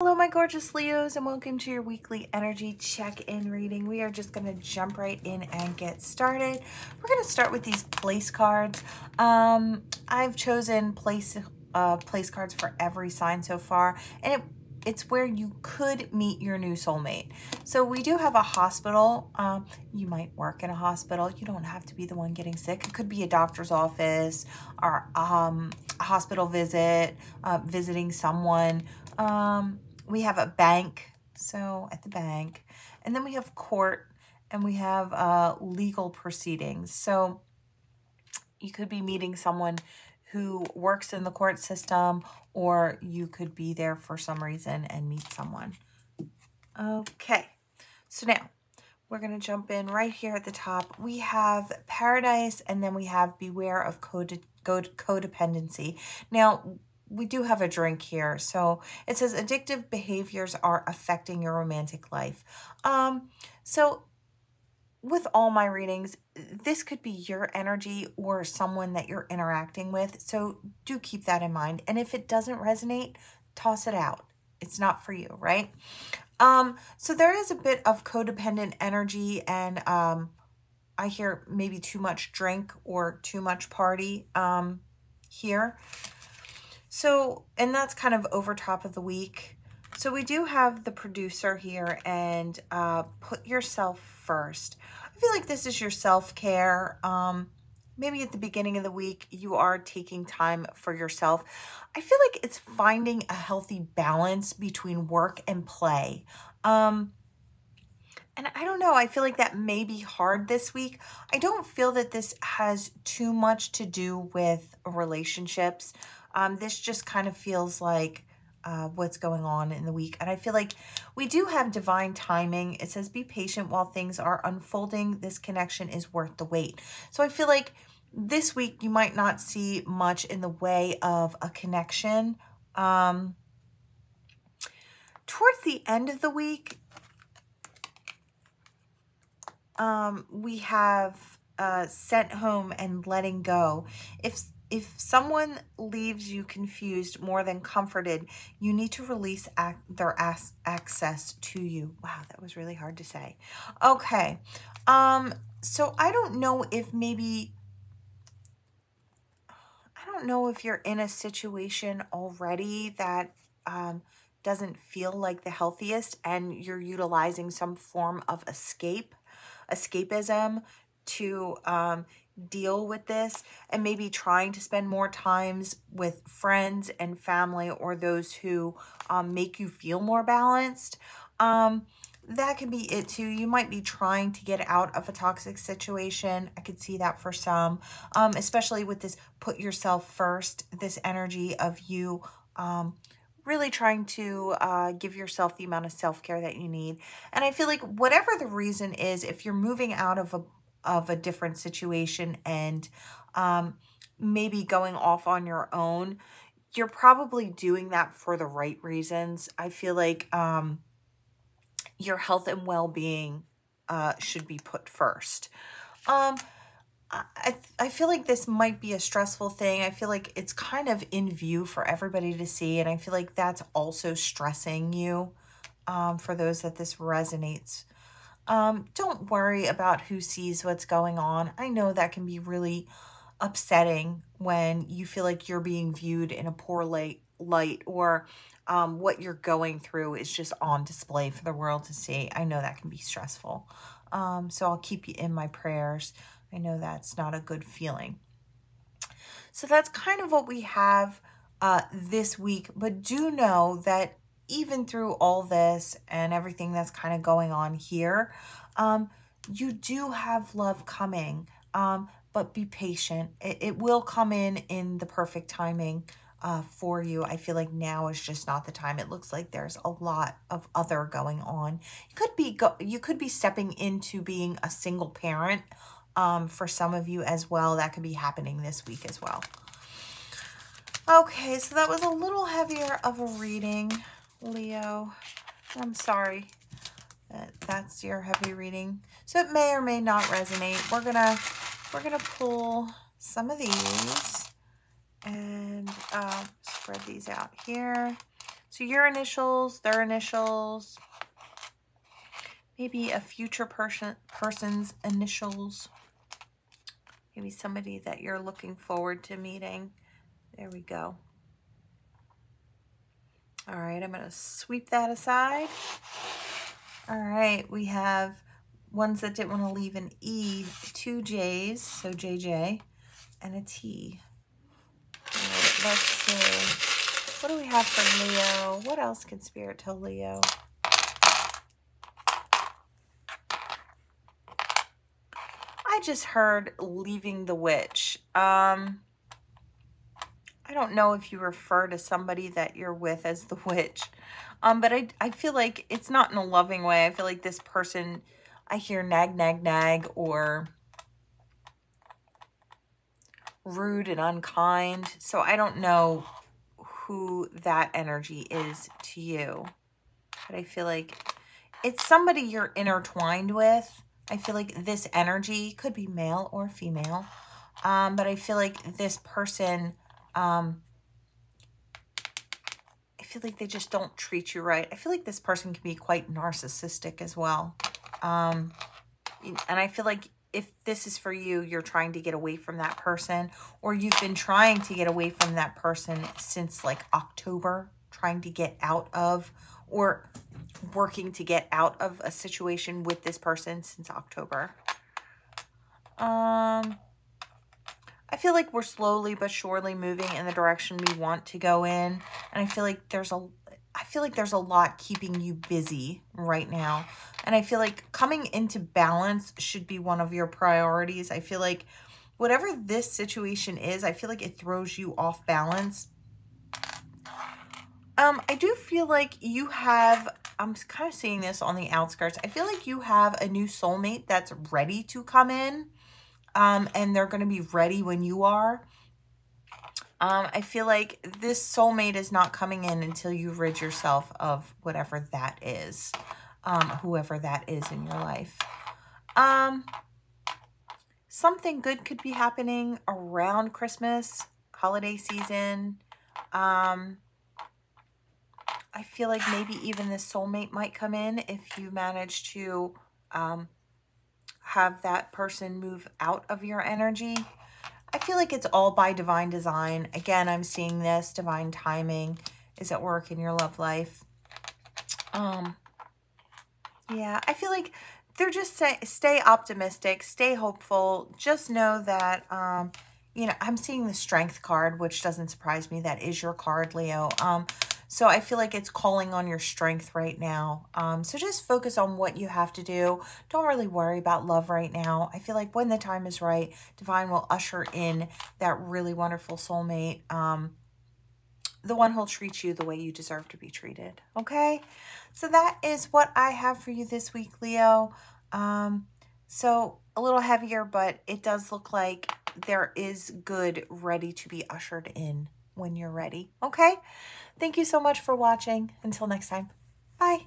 Hello, my gorgeous Leos, and welcome to your weekly energy check-in reading. We are just going to jump right in and get started. We're going to start with these place cards. Um, I've chosen place uh, place cards for every sign so far, and it, it's where you could meet your new soulmate. So we do have a hospital. Um, you might work in a hospital. You don't have to be the one getting sick. It could be a doctor's office or um, a hospital visit, uh, visiting someone. Um, we have a bank, so at the bank, and then we have court and we have uh, legal proceedings. So you could be meeting someone who works in the court system or you could be there for some reason and meet someone. Okay, so now we're going to jump in right here at the top. We have paradise and then we have beware of code, code, codependency. Now, we do have a drink here. So it says addictive behaviors are affecting your romantic life. Um, so with all my readings, this could be your energy or someone that you're interacting with. So do keep that in mind. And if it doesn't resonate, toss it out. It's not for you, right? Um, so there is a bit of codependent energy and um, I hear maybe too much drink or too much party um, here. So, and that's kind of over top of the week. So we do have the producer here and uh, put yourself first. I feel like this is your self-care. Um, maybe at the beginning of the week, you are taking time for yourself. I feel like it's finding a healthy balance between work and play. Um, and I don't know, I feel like that may be hard this week. I don't feel that this has too much to do with relationships. Um, this just kind of feels like uh, what's going on in the week. And I feel like we do have divine timing. It says, be patient while things are unfolding. This connection is worth the wait. So I feel like this week you might not see much in the way of a connection. Um, towards the end of the week, um, we have uh, sent home and letting go. If if someone leaves you confused more than comforted, you need to release ac their access to you. Wow, that was really hard to say. Okay. Um, so I don't know if maybe, I don't know if you're in a situation already that um, doesn't feel like the healthiest and you're utilizing some form of escape, escapism to um, deal with this and maybe trying to spend more times with friends and family or those who um, make you feel more balanced. Um, that can be it too. You might be trying to get out of a toxic situation. I could see that for some, um, especially with this put yourself first, this energy of you um, really trying to uh, give yourself the amount of self-care that you need. And I feel like whatever the reason is, if you're moving out of a of a different situation and um, maybe going off on your own, you're probably doing that for the right reasons. I feel like um, your health and well-being uh, should be put first. Um, I, I feel like this might be a stressful thing. I feel like it's kind of in view for everybody to see. And I feel like that's also stressing you um, for those that this resonates um, don't worry about who sees what's going on. I know that can be really upsetting when you feel like you're being viewed in a poor light, light or um, what you're going through is just on display for the world to see. I know that can be stressful. Um, so I'll keep you in my prayers. I know that's not a good feeling. So that's kind of what we have uh, this week. But do know that even through all this and everything that's kind of going on here, um, you do have love coming, um, but be patient. It, it will come in in the perfect timing uh, for you. I feel like now is just not the time. It looks like there's a lot of other going on. You could be go you could be stepping into being a single parent um, for some of you as well. That could be happening this week as well. Okay, so that was a little heavier of a reading. Leo. I'm sorry that that's your heavy reading. So it may or may not resonate. We're gonna we're gonna pull some of these and uh, spread these out here. So your initials, their initials, maybe a future person person's initials, maybe somebody that you're looking forward to meeting. There we go. All right, I'm going to sweep that aside. All right, we have ones that didn't want to leave an E, two J's, so JJ, and a T. Right, let's see. What do we have for Leo? What else can Spirit tell Leo? I just heard leaving the witch. Um, I don't know if you refer to somebody that you're with as the witch. Um, but I, I feel like it's not in a loving way. I feel like this person, I hear nag, nag, nag, or rude and unkind. So I don't know who that energy is to you. But I feel like it's somebody you're intertwined with. I feel like this energy could be male or female. Um, but I feel like this person, um, I feel like they just don't treat you right. I feel like this person can be quite narcissistic as well. Um, and I feel like if this is for you, you're trying to get away from that person or you've been trying to get away from that person since like October, trying to get out of or working to get out of a situation with this person since October. Um, I feel like we're slowly but surely moving in the direction we want to go in. And I feel like there's a I feel like there's a lot keeping you busy right now. And I feel like coming into balance should be one of your priorities. I feel like whatever this situation is, I feel like it throws you off balance. Um, I do feel like you have, I'm kind of seeing this on the outskirts. I feel like you have a new soulmate that's ready to come in. Um, and they're going to be ready when you are. Um, I feel like this soulmate is not coming in until you rid yourself of whatever that is, um, whoever that is in your life. Um, something good could be happening around Christmas, holiday season. Um, I feel like maybe even this soulmate might come in if you manage to um, have that person move out of your energy. I feel like it's all by divine design. Again, I'm seeing this divine timing is at work in your love life. Um, yeah, I feel like they're just say, stay optimistic, stay hopeful. Just know that, um, you know, I'm seeing the strength card, which doesn't surprise me. That is your card, Leo. Um, so I feel like it's calling on your strength right now. Um, so just focus on what you have to do. Don't really worry about love right now. I feel like when the time is right, Divine will usher in that really wonderful soulmate. Um, the one who'll treat you the way you deserve to be treated. Okay? So that is what I have for you this week, Leo. Um, so a little heavier, but it does look like there is good ready to be ushered in when you're ready. Okay? Thank you so much for watching. Until next time. Bye.